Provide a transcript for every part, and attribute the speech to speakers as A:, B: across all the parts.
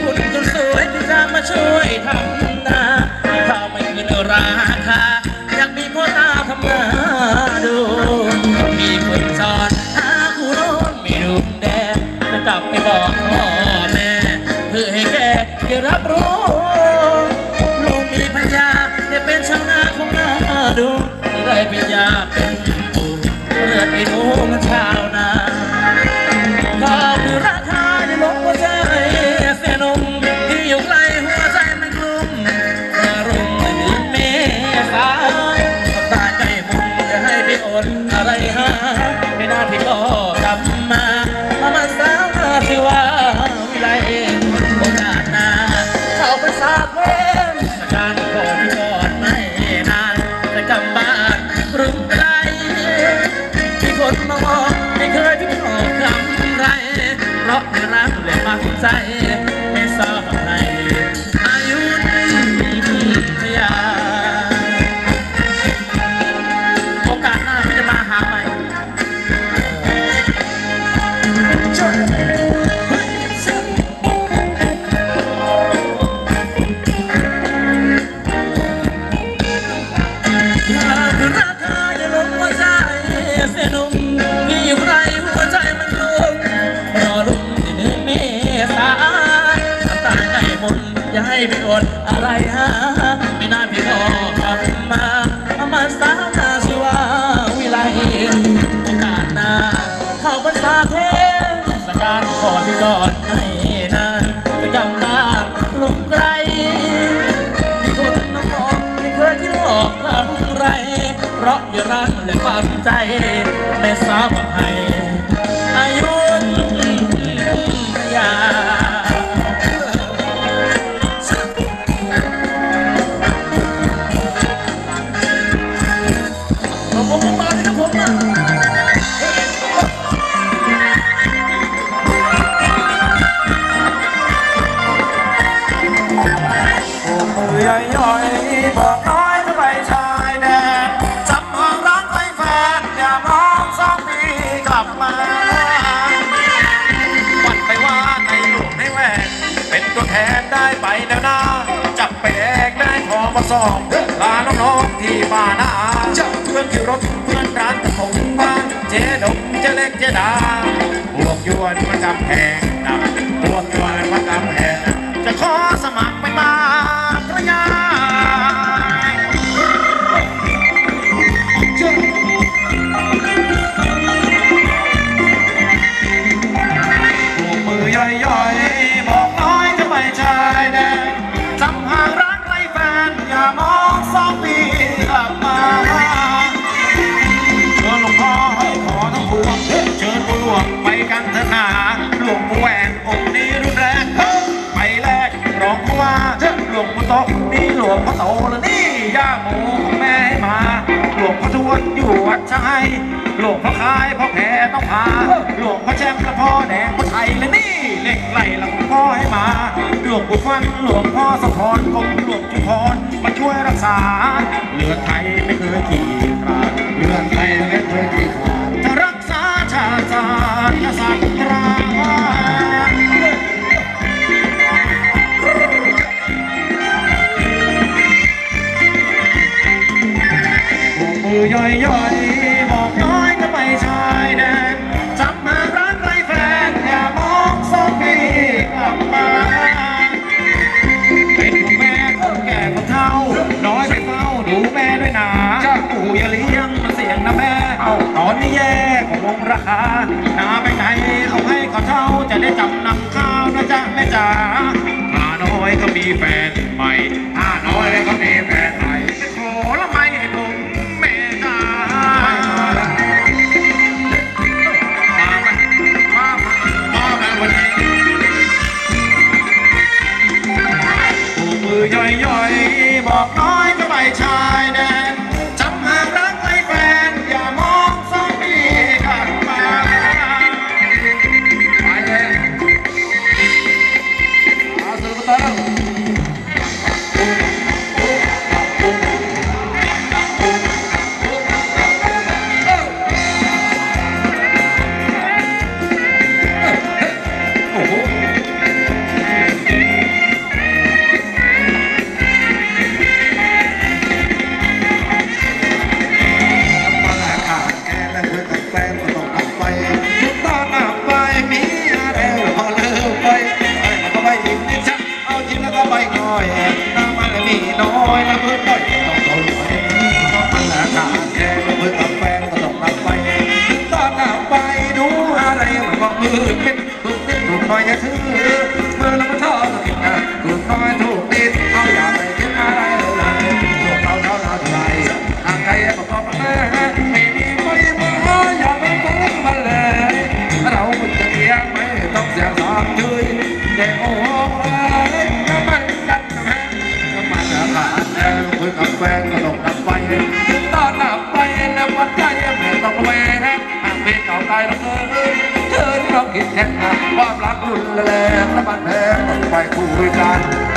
A: คุณคนสวยที่จะมาช่วยทำนาถ้าไม่เงินราคาอยากมีพ่อตาทำนาดูมีคนสอนหาคู่โน้นไม่ดูแดงจะกลับไปบอกพ่อแม่เพื่อให้แกได้รับรู้ลูกมีปัญญาได้เป็นชาวนาของนาดูได้ปัญญา แเพราะอยู่รักและปันใจไม่
B: สาวให้ ไปแนวนะจับไปแอกได้ทองมาสองลาน้องๆที่บ้านนาจับเพื่อนขี่รถเพื่อนร้านตะผงบ้านเจ๊ดงเจ๊เล็กเจ๊ดาบวกยวนมากำแพงดับวกยวนมากำแพงจะขอสมัครไปนมา เชิญผู้หลวงไปกันเถอะนาหลวงปู่แหวนองค์นี้รุนแรงไปแลกร้องผู้ว่าหลวงปู่โตนี่หลวงพ่อโตและนี่ย่าโมของแม่มา หลวงพ่อทวดอยู่วัดชัยหลวงพ่อคายพ่อแพ้ต้องพาหลวงพ่อแช่มและพ่อแดงพ่อไทยและนี่เล็กไหลหลวงพ่อให้มา หลวงปู่ฟันหลวงพ่อสะพรกรมหลวงจุพรมาช่วยรักษาเลือดไทยไม่เคยขี่ ผูกมือยย่อยบอกน้อยจะไปชายแดนจำมารักไรแฟนอย่ามองสองปีกลับมา เป็นของแม่คนแก่คนเฒ่า น้อยไปเฝ้าดูแม่ด้วยนะปู่อย่าเลี้ยงมาเสียงนะแม่ เอาตอนนี้แย่ของวงราคานาไปไหนเอาให้เขาเช่าจะได้จำนำข้าวนะจ๊ะแม่จ๋าข้าน้อยก็มีแฟน อยมาเพื่อนด้วยต้องโดนไปต้อ
C: งมันหาขาแกเพื่อนกับแฟนต้องรับไปต้องเอไปดูอะไรมันก็มืดมิดมืดมิถูกหน่อยจะซื้อ ที่เราคิดแค่ความรักรุนแรงและมันแพงต้องไปคู่ด้วยกัน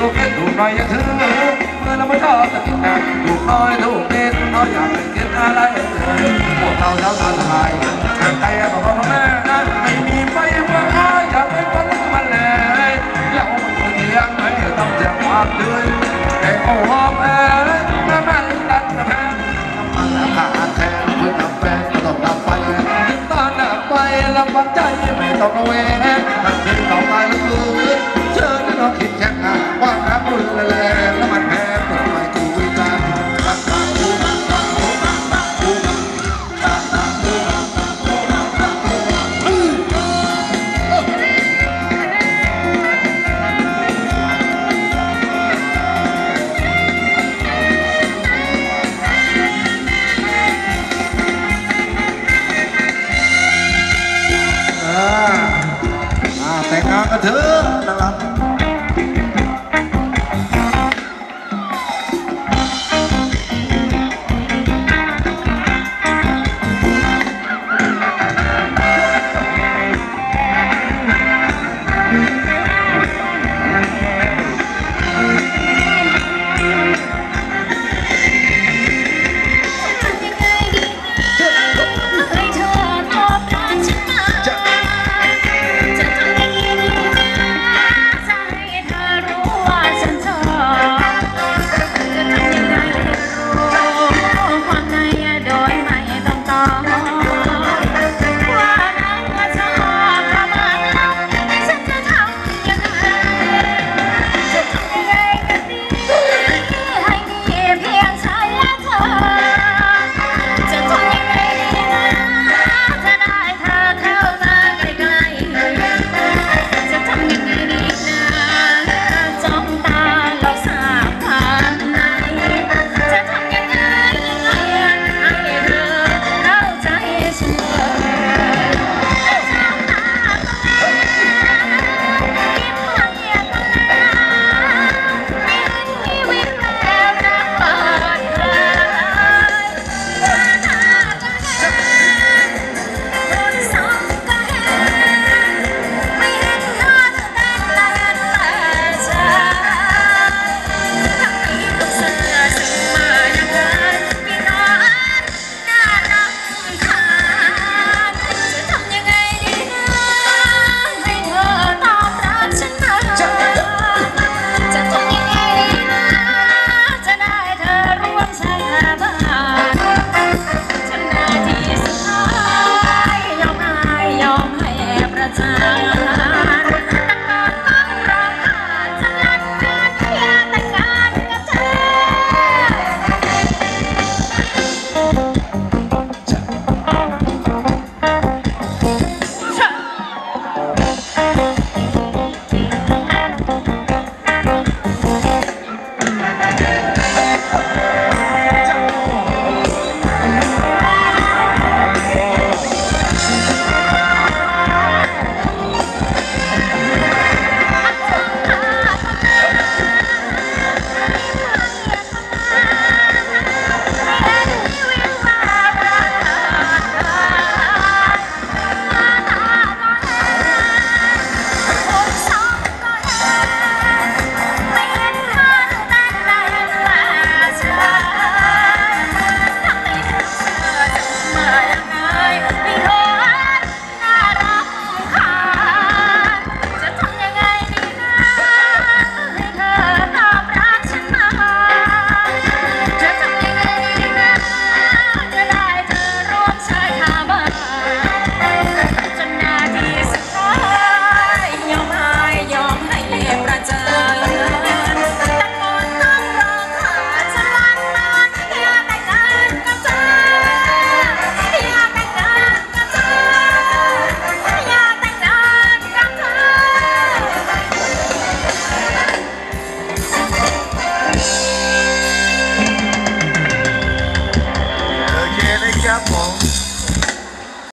C: ลูกเล็กดูหน่อยอย่าถือเมื่อเราไม่ชอบจะกินนะถูกน้อยถูกนิดเราอยากไปเกินอะไรเลยพวกเราแล้วทันทายทาใจบอกว่าแม่นะไม่มีไฟว่าอยากไปฟังมันเลยเราเลี้ยงไม่ต้องเจ็บความเลยแต่โอ้โหแม่แม่แม่ดันนะแม่น้ำมันราคาแพงเพื่อกาแฟก็ต้องดับไฟถึงตอนดับไฟลำบากใจไม่ต้องระแวงมันคือต่อไปล้ว